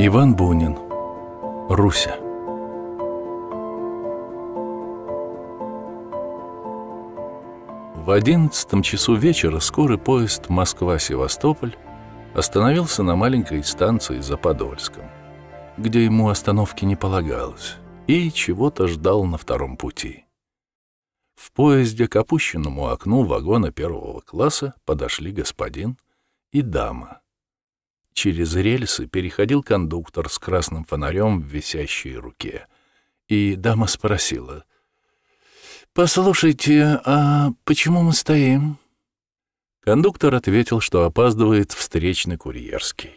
Иван Бунин. Руся. В одиннадцатом часу вечера скорый поезд Москва-Севастополь остановился на маленькой станции за Подольском, где ему остановки не полагалось, и чего-то ждал на втором пути. В поезде к опущенному окну вагона первого класса подошли господин и дама. Через рельсы переходил кондуктор с красным фонарем в висящей руке, и дама спросила, «Послушайте, а почему мы стоим?» Кондуктор ответил, что опаздывает встречный курьерский.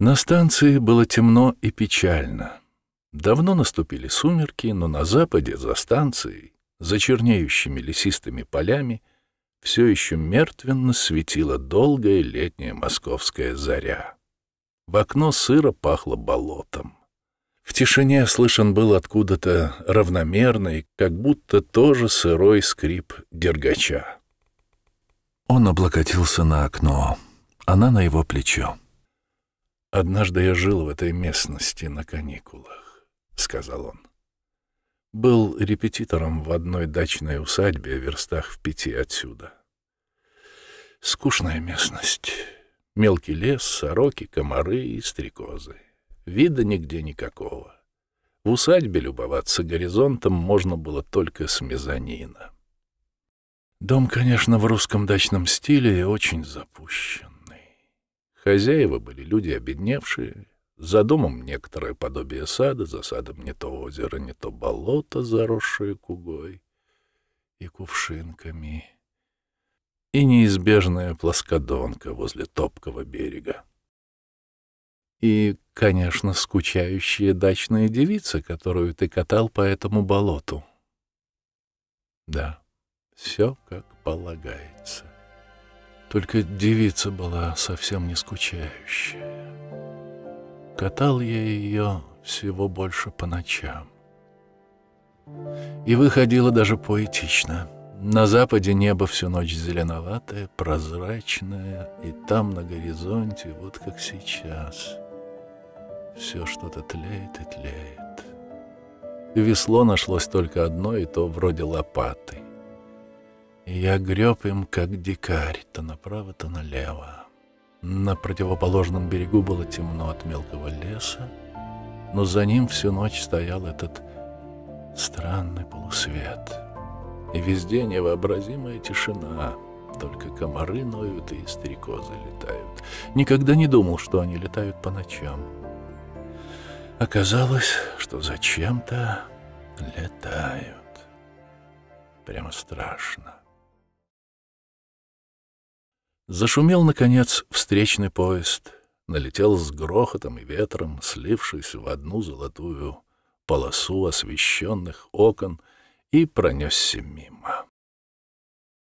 На станции было темно и печально. Давно наступили сумерки, но на западе, за станцией, за чернеющими лесистыми полями, все еще мертвенно светила долгая летняя московская заря. В окно сыро пахло болотом. В тишине слышен был откуда-то равномерный, как будто тоже сырой скрип дергача. Он облокотился на окно, она на его плечо. «Однажды я жил в этой местности на каникулах», — сказал он. Был репетитором в одной дачной усадьбе в верстах в пяти отсюда. Скучная местность. Мелкий лес, сороки, комары и стрекозы. Вида нигде никакого. В усадьбе любоваться горизонтом можно было только с мезонина. Дом, конечно, в русском дачном стиле и очень запущенный. Хозяева были люди обедневшие, за домом некоторое подобие сада, за садом не то озеро, не то болото, заросшее кугой и кувшинками, и неизбежная плоскодонка возле топкого берега. И, конечно, скучающая дачная девица, которую ты катал по этому болоту. Да, все как полагается. Только девица была совсем не скучающая. Катал я ее всего больше по ночам. И выходило даже поэтично. На западе небо всю ночь зеленоватое, прозрачное, и там на горизонте, вот как сейчас, все что-то тлеет и тлеет. Весло нашлось только одно, и то вроде лопаты. И я греб им, как дикарь, то направо, то налево. На противоположном берегу было темно от мелкого леса, но за ним всю ночь стоял этот странный полусвет. И везде невообразимая тишина, только комары ноют и стрекозы летают. Никогда не думал, что они летают по ночам. Оказалось, что зачем-то летают. Прямо страшно. Зашумел, наконец, встречный поезд, налетел с грохотом и ветром, слившись в одну золотую полосу освещенных окон, и пронесся мимо.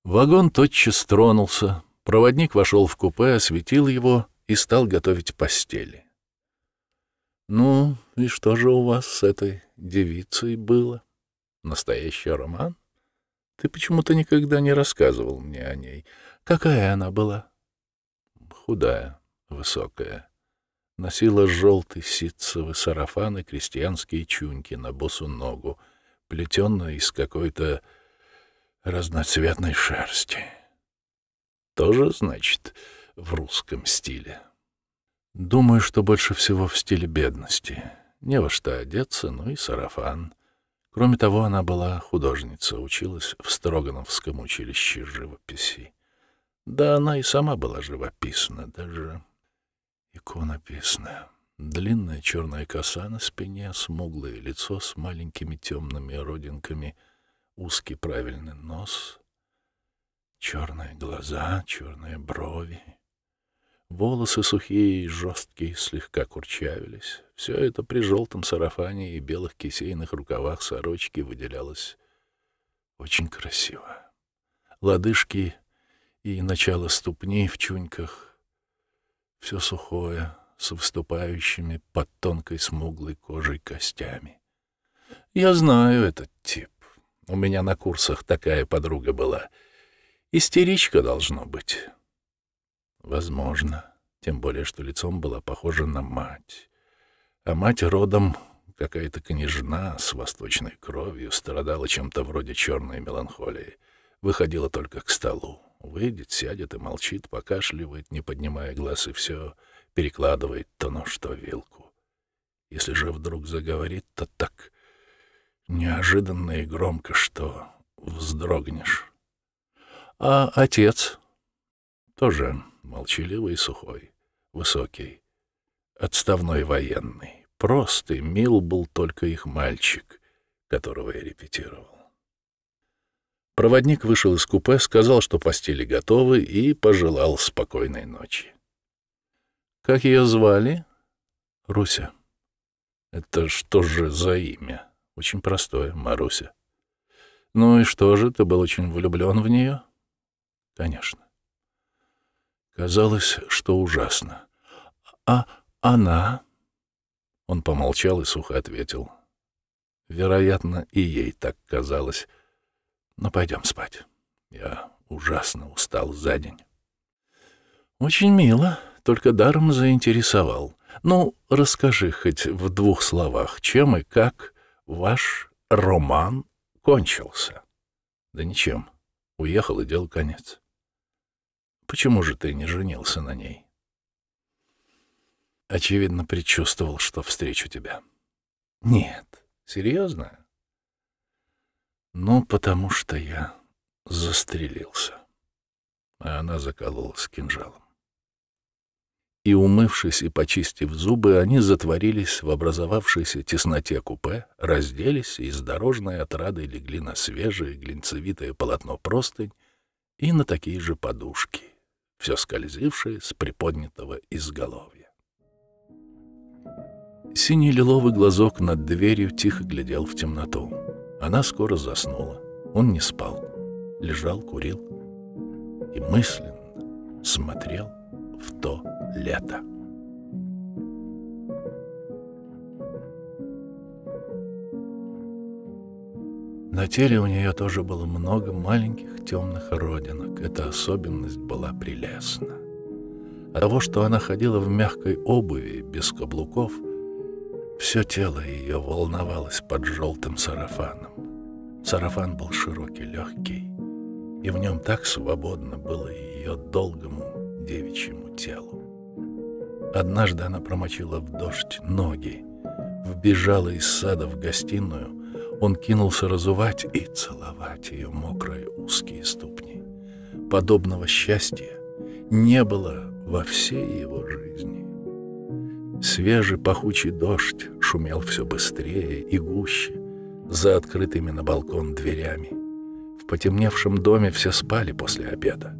Вагон тотчас тронулся, проводник вошел в купе, осветил его и стал готовить постели. «Ну, и что же у вас с этой девицей было? Настоящий роман? Ты почему-то никогда не рассказывал мне о ней». Какая она была? Худая, высокая. Носила желтый ситцевый сарафан и крестьянские чуньки на босу ногу, плетенную из какой-то разноцветной шерсти. Тоже, значит, в русском стиле. Думаю, что больше всего в стиле бедности. Не во что одеться, ну и сарафан. Кроме того, она была художница, училась в Строгановском училище живописи. Да она и сама была живописна, даже иконописная. Длинная черная коса на спине, смуглое лицо с маленькими темными родинками, узкий правильный нос, черные глаза, черные брови. Волосы сухие и жесткие, слегка курчавились. Все это при желтом сарафане и белых кисейных рукавах сорочки выделялось очень красиво. Лодыжки и начало ступней в чуньках. Все сухое, с выступающими под тонкой смуглой кожей костями. Я знаю этот тип. У меня на курсах такая подруга была. Истеричка должно быть. Возможно. Тем более, что лицом была похожа на мать. А мать родом какая-то княжна с восточной кровью, страдала чем-то вроде черной меланхолии. Выходила только к столу. Выйдет, сядет и молчит, покашливает, не поднимая глаз, и все перекладывает то нож, то вилку. Если же вдруг заговорит, то так неожиданно и громко, что вздрогнешь. А отец тоже молчаливый и сухой, высокий, отставной военный. Простый, мил был только их мальчик, которого я репетировал. Проводник вышел из купе, сказал, что постели готовы, и пожелал спокойной ночи. «Как ее звали?» «Руся». «Это что же за имя?» «Очень простое, Маруся». «Ну и что же, ты был очень влюблен в нее?» «Конечно». Казалось, что ужасно. «А она?» Он помолчал и сухо ответил. «Вероятно, и ей так казалось». Но пойдем спать. Я ужасно устал за день. Очень мило, только даром заинтересовал. Ну, расскажи хоть в двух словах, чем и как ваш роман кончился. Да ничем. Уехал и дел конец. Почему же ты не женился на ней? Очевидно, предчувствовал, что встречу тебя. Нет, серьезно? Ну, потому что я застрелился. А она закололась кинжалом. И, умывшись и почистив зубы, они затворились в образовавшейся тесноте купе, разделись и с дорожной отрадой легли на свежее глинцевитое полотно простынь и на такие же подушки, все скользившее с приподнятого изголовья. Синий лиловый глазок над дверью тихо глядел в темноту. Она скоро заснула. Он не спал, лежал, курил и мысленно смотрел в то лето. На теле у нее тоже было много маленьких темных родинок. Эта особенность была прелестна. От того, что она ходила в мягкой обуви, без каблуков — все тело ее волновалось под желтым сарафаном. Сарафан был широкий, легкий, и в нем так свободно было ее долгому девичьему телу. Однажды она промочила в дождь ноги, вбежала из сада в гостиную, он кинулся разувать и целовать ее мокрые узкие ступни. Подобного счастья не было во всей его жизни. Свежий пахучий дождь шумел все быстрее и гуще за открытыми на балкон дверями. В потемневшем доме все спали после обеда.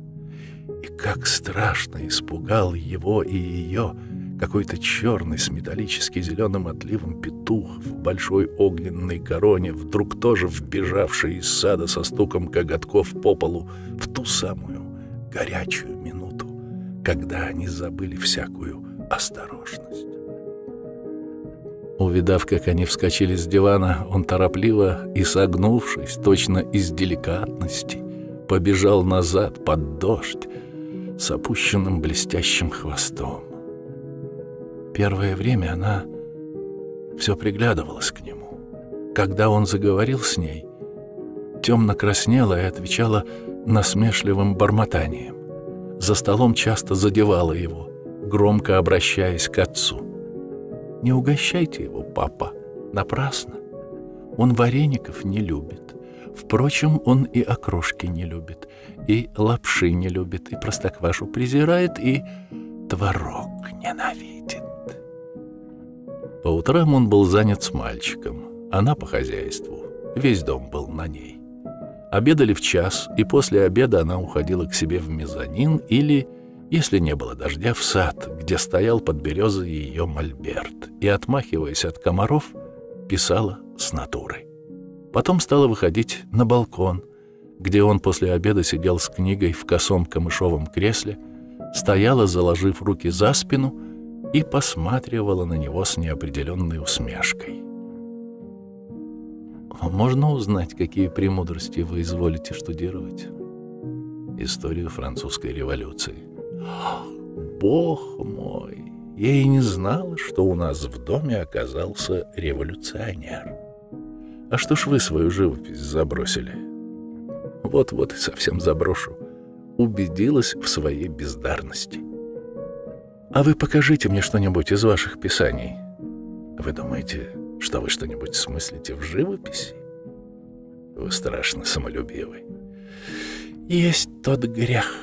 Как страшно испугал его и ее какой-то черный с металлически зеленым отливом петух в большой огненной короне, вдруг тоже вбежавший из сада со стуком коготков по полу в ту самую горячую минуту, когда они забыли всякую осторожность. Увидав, как они вскочили с дивана, он торопливо и согнувшись, точно из деликатности, побежал назад под дождь с опущенным блестящим хвостом. Первое время она все приглядывалась к нему. Когда он заговорил с ней, темно краснела и отвечала насмешливым бормотанием. За столом часто задевала его, громко обращаясь к отцу. Не угощайте его, папа, напрасно. Он вареников не любит. Впрочем, он и окрошки не любит, и лапши не любит, и простоквашу презирает, и творог ненавидит. По утрам он был занят с мальчиком, она по хозяйству. Весь дом был на ней. Обедали в час, и после обеда она уходила к себе в мезонин или если не было дождя, в сад, где стоял под березой ее мольберт, и, отмахиваясь от комаров, писала с натурой. Потом стала выходить на балкон, где он после обеда сидел с книгой в косом камышовом кресле, стояла, заложив руки за спину, и посматривала на него с неопределенной усмешкой. «Можно узнать, какие премудрости вы изволите штудировать?» «Историю французской революции», Бог мой, Я и не знала, что у нас в доме оказался революционер. А что ж вы свою живопись забросили? Вот-вот и совсем заброшу. Убедилась в своей бездарности. А вы покажите мне что-нибудь из ваших писаний. Вы думаете, что вы что-нибудь смыслите в живописи? Вы страшно самолюбивый. Есть тот грех.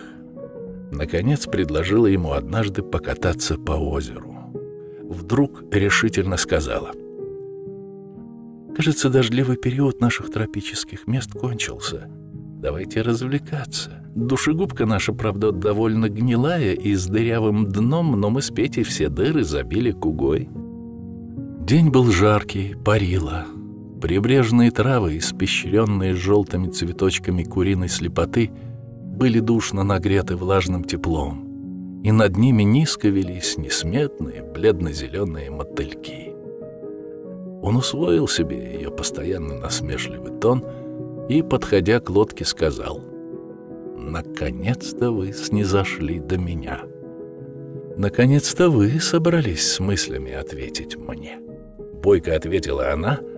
Наконец предложила ему однажды покататься по озеру. Вдруг решительно сказала. «Кажется, дождливый период наших тропических мест кончился. Давайте развлекаться. Душегубка наша, правда, довольно гнилая и с дырявым дном, но мы с Петей все дыры забили кугой». День был жаркий, парило. Прибрежные травы, испещренные желтыми цветочками куриной слепоты, были душно нагреты влажным теплом, и над ними низко велись несметные бледно-зеленые мотыльки. Он усвоил себе ее постоянно насмешливый тон и, подходя к лодке, сказал «Наконец-то вы снизошли до меня. Наконец-то вы собрались с мыслями ответить мне». Бойко ответила она —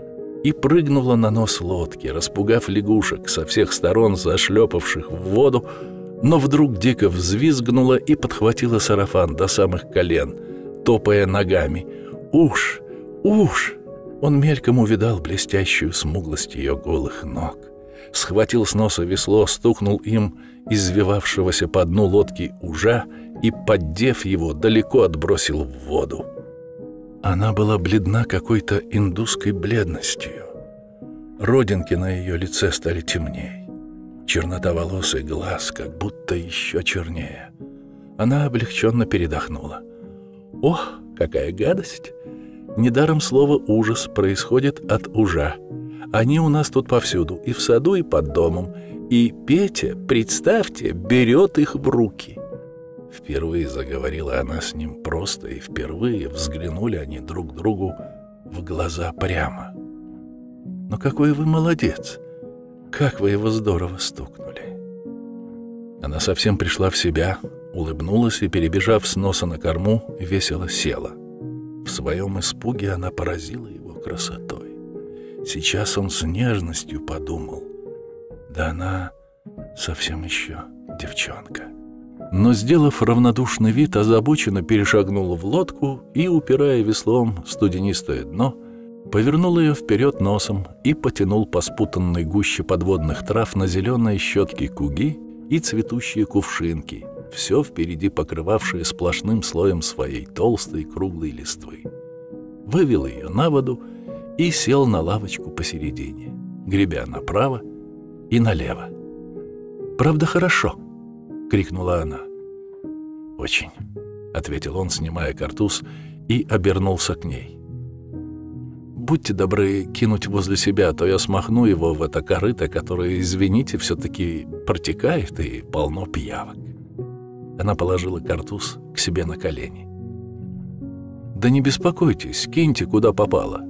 и прыгнула на нос лодки, распугав лягушек со всех сторон, зашлепавших в воду, но вдруг дико взвизгнула и подхватила сарафан до самых колен, топая ногами. «Уж! Уж!» Он мельком увидал блестящую смуглость ее голых ног. Схватил с носа весло, стукнул им извивавшегося по дну лодки ужа и, поддев его, далеко отбросил в воду. Она была бледна какой-то индусской бледностью. Родинки на ее лице стали темнее. Чернота волос и глаз как будто еще чернее. Она облегченно передохнула. «Ох, какая гадость! Недаром слово «ужас» происходит от «ужа». Они у нас тут повсюду, и в саду, и под домом. И Петя, представьте, берет их в руки». Впервые заговорила она с ним просто, и впервые взглянули они друг другу в глаза прямо. «Но какой вы молодец! Как вы его здорово стукнули!» Она совсем пришла в себя, улыбнулась и, перебежав с носа на корму, весело села. Своем испуге она поразила его красотой. Сейчас он с нежностью подумал. Да она совсем еще девчонка но, сделав равнодушный вид, озабоченно перешагнул в лодку и, упирая веслом в студенистое дно, повернул ее вперед носом и потянул по спутанной гуще подводных трав на зеленые щетки куги и цветущие кувшинки, все впереди покрывавшие сплошным слоем своей толстой круглой листвы. Вывел ее на воду и сел на лавочку посередине, гребя направо и налево. «Правда, хорошо», — крикнула она. «Очень», — ответил он, снимая картуз, и обернулся к ней. «Будьте добры кинуть возле себя, а то я смахну его в это корыто, которое, извините, все-таки протекает и полно пиявок». Она положила картуз к себе на колени. «Да не беспокойтесь, киньте, куда попало».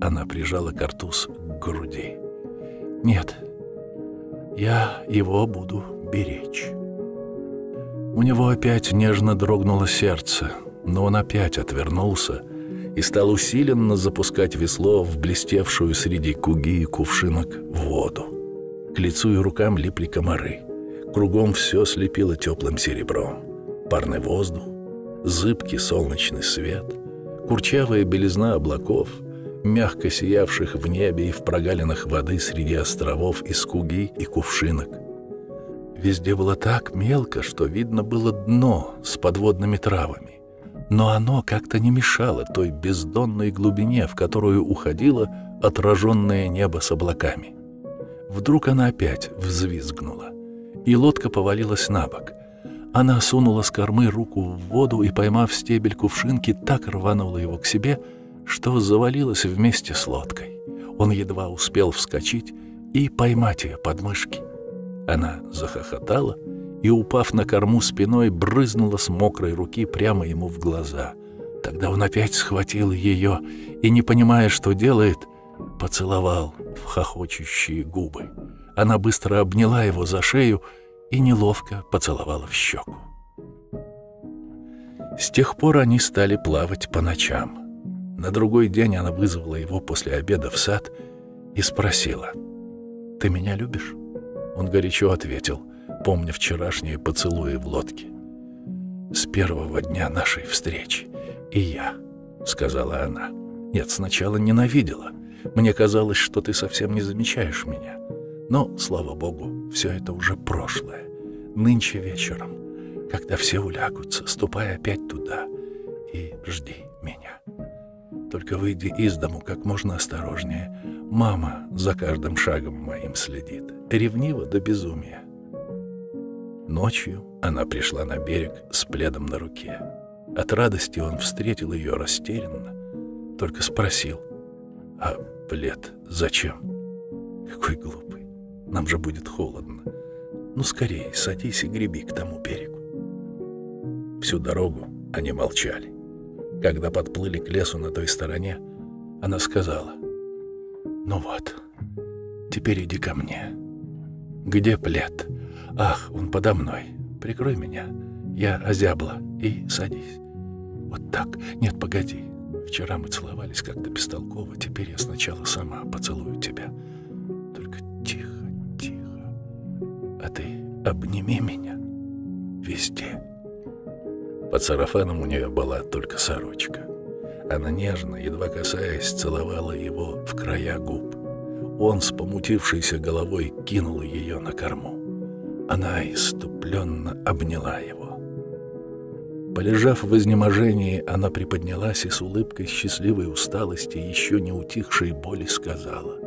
Она прижала картуз к груди. «Нет, я его буду беречь». У него опять нежно дрогнуло сердце, но он опять отвернулся и стал усиленно запускать весло в блестевшую среди куги и кувшинок воду. К лицу и рукам липли комары. Кругом все слепило теплым серебром. Парный воздух, зыбкий солнечный свет, курчавая белизна облаков, мягко сиявших в небе и в прогалинах воды среди островов из куги и кувшинок. Везде было так мелко, что видно было дно с подводными травами. Но оно как-то не мешало той бездонной глубине, в которую уходило отраженное небо с облаками. Вдруг она опять взвизгнула, и лодка повалилась на бок. Она сунула с кормы руку в воду и, поймав стебель кувшинки, так рванула его к себе, что завалилась вместе с лодкой. Он едва успел вскочить и поймать ее подмышки. Она захохотала и, упав на корму спиной, брызнула с мокрой руки прямо ему в глаза. Тогда он опять схватил ее и, не понимая, что делает, поцеловал в хохочущие губы. Она быстро обняла его за шею и неловко поцеловала в щеку. С тех пор они стали плавать по ночам. На другой день она вызвала его после обеда в сад и спросила, «Ты меня любишь?» Он горячо ответил, помня вчерашние поцелуи в лодке. «С первого дня нашей встречи. И я», — сказала она. «Нет, сначала ненавидела. Мне казалось, что ты совсем не замечаешь меня. Но, слава богу, все это уже прошлое. Нынче вечером когда все улягутся, ступай опять туда и жди меня. Только выйди из дому как можно осторожнее. Мама за каждым шагом моим следит, ревнива до безумия. Ночью она пришла на берег с пледом на руке. От радости он встретил ее растерянно, только спросил, «А плед зачем?» «Какой глупый, нам же будет холодно. Ну, скорее, садись и греби к тому берегу». Всю дорогу они молчали. Когда подплыли к лесу на той стороне, она сказала, «Ну вот, теперь иди ко мне. Где плед? Ах, он подо мной. Прикрой меня. Я озябла. И садись. Вот так. Нет, погоди. Вчера мы целовались как-то бестолково. Теперь я сначала сама поцелую тебя. А ты обними меня везде». Под сарафаном у нее была только сорочка. Она нежно, едва касаясь, целовала его в края губ. Он с помутившейся головой кинул ее на корму. Она иступленно обняла его. Полежав в изнеможении, она приподнялась и с улыбкой счастливой усталости, еще не утихшей боли, сказала.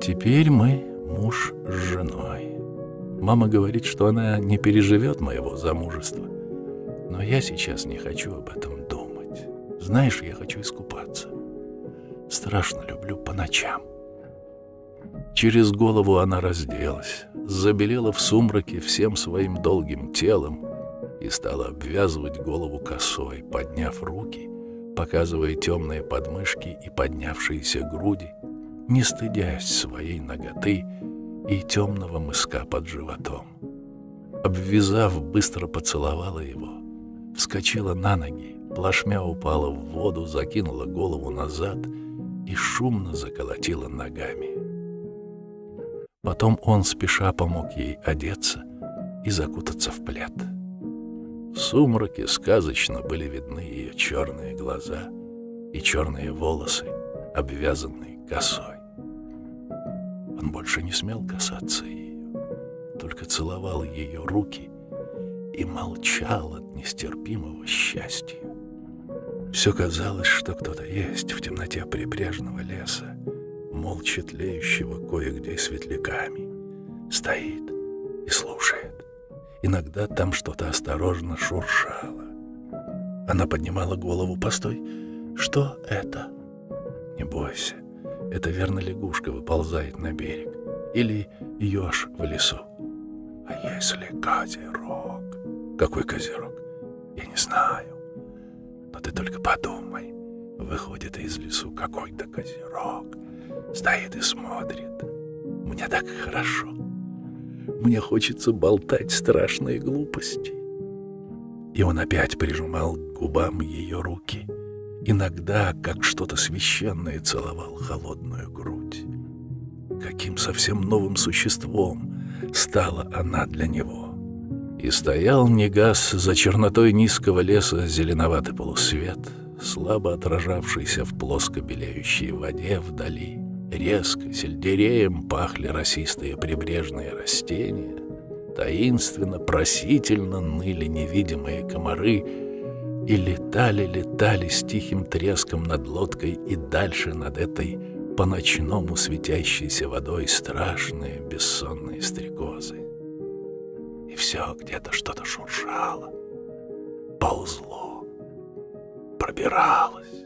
«Теперь мы муж с женой. Мама говорит, что она не переживет моего замужества. Но я сейчас не хочу об этом думать. Знаешь, я хочу искупаться. Страшно люблю по ночам. Через голову она разделась, забелела в сумраке всем своим долгим телом и стала обвязывать голову косой, подняв руки, показывая темные подмышки и поднявшиеся груди, не стыдясь своей ноготы и темного мыска под животом. Обвязав, быстро поцеловала его, вскочила на ноги, плашмя упала в воду, закинула голову назад и шумно заколотила ногами. Потом он спеша помог ей одеться и закутаться в плед. В сумраке сказочно были видны ее черные глаза и черные волосы, обвязанные косой. Он больше не смел касаться ее, только целовал ее руки и молчал от нестерпимого счастья. Все казалось, что кто-то есть в темноте прибрежного леса, молча тлеющего кое-где светляками. Стоит и слушает. Иногда там что-то осторожно шуршало. Она поднимала голову. «Постой! Что это?» «Не бойся. Это верно лягушка выползает на берег. Или еж в лесу. А если козерог?» Какой козерог? Я не знаю. Но ты только подумай. Выходит из лесу какой-то козерог. Стоит и смотрит. Мне так хорошо. Мне хочется болтать страшные глупости. И он опять прижимал к губам ее руки. Иногда, как что-то священное, целовал холодную грудь. Каким совсем новым существом стала она для него и стоял негаз за чернотой низкого леса зеленоватый полусвет, слабо отражавшийся в плоско белеющей воде вдали. Резко, сельдереем пахли росистые прибрежные растения, таинственно, просительно ныли невидимые комары и летали-летали с тихим треском над лодкой и дальше над этой по-ночному светящейся водой страшные бессонные стрекозы и все где-то что-то шуршало, ползло, пробиралось.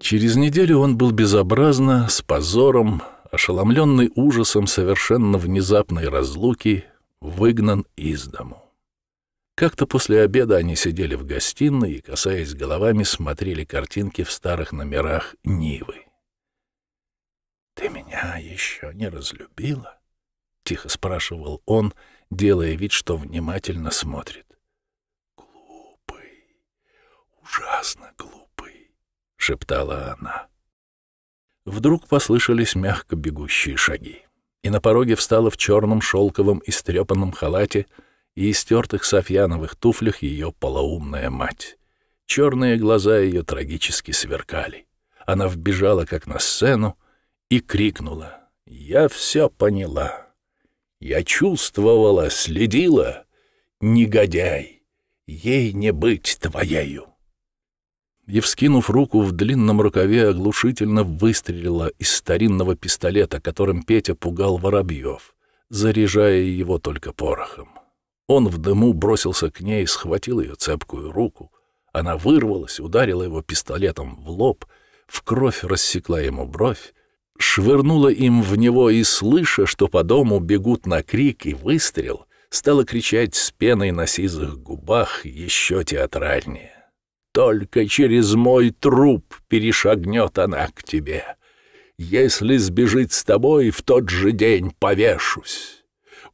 Через неделю он был безобразно, с позором, ошеломленный ужасом совершенно внезапной разлуки, выгнан из дому. Как-то после обеда они сидели в гостиной и, касаясь головами, смотрели картинки в старых номерах Нивы. «Ты меня еще не разлюбила?» — тихо спрашивал он, делая вид, что внимательно смотрит. «Глупый, ужасно глупый», — шептала она. Вдруг послышались мягко бегущие шаги, и на пороге встала в черном шелковом истрепанном халате и истертых софьяновых туфлях ее полоумная мать. Черные глаза ее трагически сверкали. Она вбежала как на сцену и крикнула. «Я все поняла. Я чувствовала, следила. Негодяй, ей не быть твоею». И, вскинув руку в длинном рукаве, оглушительно выстрелила из старинного пистолета, которым Петя пугал воробьев, заряжая его только порохом. Он в дыму бросился к ней, схватил ее цепкую руку. Она вырвалась, ударила его пистолетом в лоб, в кровь рассекла ему бровь, швырнула им в него и, слыша, что по дому бегут на крик и выстрел, стала кричать с пеной на сизых губах еще театральнее. «Только через мой труп перешагнет она к тебе. Если сбежит с тобой, в тот же день повешусь.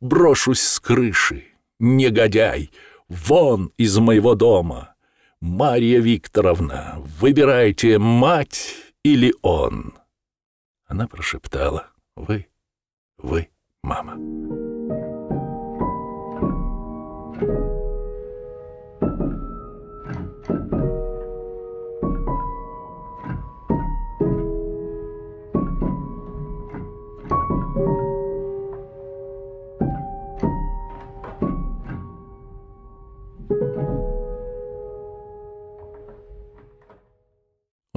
Брошусь с крыши, негодяй, вон из моего дома. Марья Викторовна, выбирайте, мать или он». Она прошептала «Вы, вы, мама».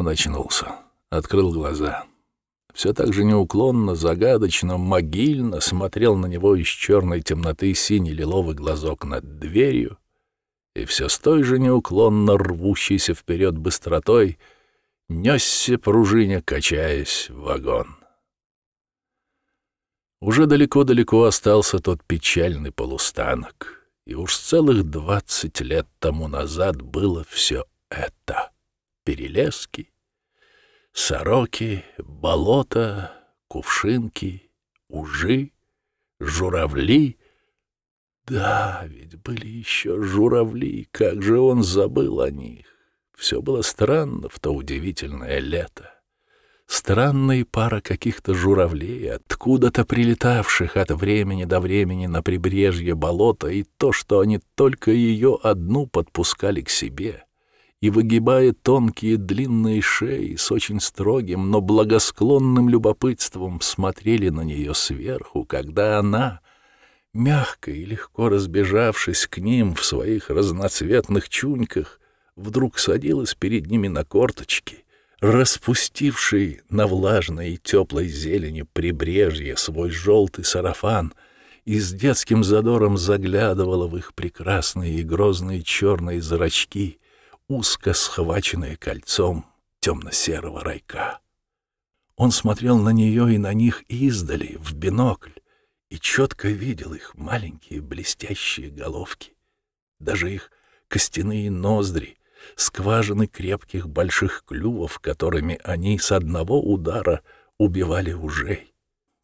Он очнулся, открыл глаза все так же неуклонно, загадочно, могильно смотрел на него из черной темноты синий лиловый глазок над дверью, и все с той же неуклонно рвущейся вперед быстротой несся пружине, качаясь в вагон. Уже далеко-далеко остался тот печальный полустанок, и уж целых двадцать лет тому назад было все это. Перелески, сороки, болота, кувшинки, ужи, журавли. Да, ведь были еще журавли, как же он забыл о них. Все было странно в то удивительное лето. Странная пара каких-то журавлей, откуда-то прилетавших от времени до времени на прибрежье болота, и то, что они только ее одну подпускали к себе — и, выгибая тонкие длинные шеи, с очень строгим, но благосклонным любопытством смотрели на нее сверху, когда она, мягко и легко разбежавшись к ним в своих разноцветных чуньках, вдруг садилась перед ними на корточки, распустивший на влажной и теплой зелени прибрежье свой желтый сарафан — и с детским задором заглядывала в их прекрасные и грозные черные зрачки, узко схваченные кольцом темно-серого райка. Он смотрел на нее и на них издали, в бинокль, и четко видел их маленькие блестящие головки, даже их костяные ноздри, скважины крепких больших клювов, которыми они с одного удара убивали ужей.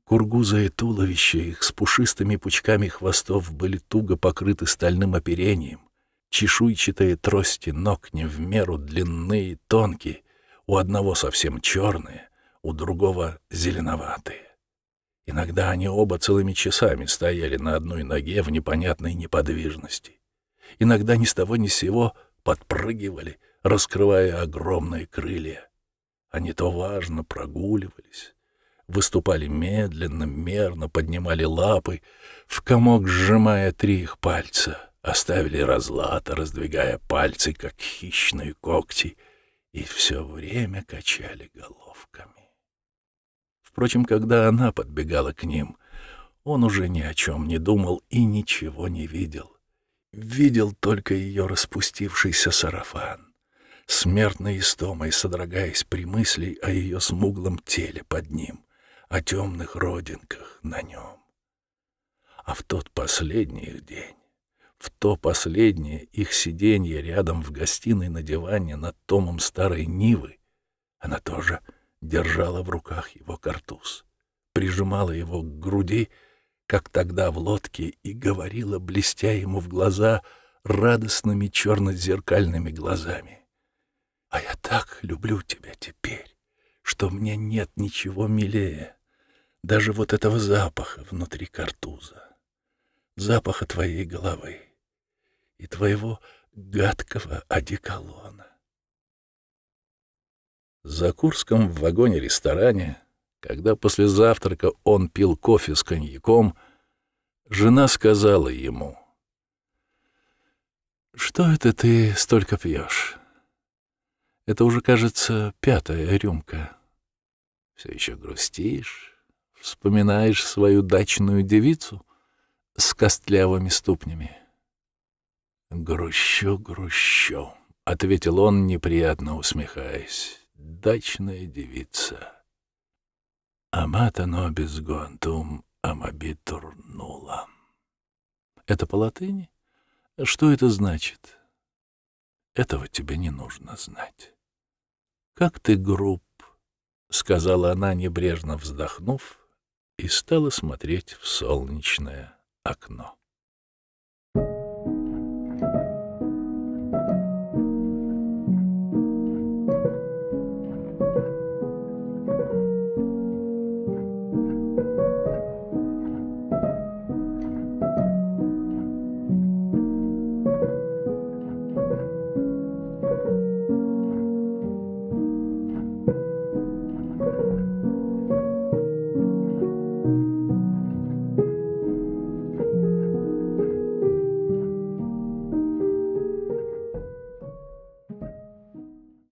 Кургузое туловище их с пушистыми пучками хвостов были туго покрыты стальным оперением, Чешуйчатые трости ног не в меру длинные и тонкие, у одного совсем черные, у другого зеленоватые. Иногда они оба целыми часами стояли на одной ноге в непонятной неподвижности. Иногда ни с того ни с сего подпрыгивали, раскрывая огромные крылья. Они то важно прогуливались, выступали медленно, мерно, поднимали лапы, в комок сжимая три их пальца — оставили разлата, раздвигая пальцы, как хищные когти, и все время качали головками. Впрочем, когда она подбегала к ним, он уже ни о чем не думал и ничего не видел. Видел только ее распустившийся сарафан, смертной истомой содрогаясь при мысли о ее смуглом теле под ним, о темных родинках на нем. А в тот последний день в то последнее их сиденье рядом в гостиной на диване над томом старой Нивы она тоже держала в руках его картуз, прижимала его к груди, как тогда в лодке, и говорила, блестя ему в глаза радостными черно-зеркальными глазами. «А я так люблю тебя теперь, что мне нет ничего милее, даже вот этого запаха внутри картуза, запаха твоей головы и твоего гадкого одеколона». За Курском в вагоне-ресторане когда после завтрака он пил кофе с коньяком, жена сказала ему, «Что это ты столько пьешь? Это уже, кажется, пятая рюмка. Все еще грустишь, вспоминаешь свою дачную девицу с костлявыми ступнями». «Грущу, грущу», — ответил он, неприятно усмехаясь. «Дачная девица». Амата нобис гуантум амабитур нула. Это по латыни? Что это значит? Этого тебе не нужно знать. Как ты груб, — сказала она, небрежно вздохнув, и стала смотреть в солнечное окно.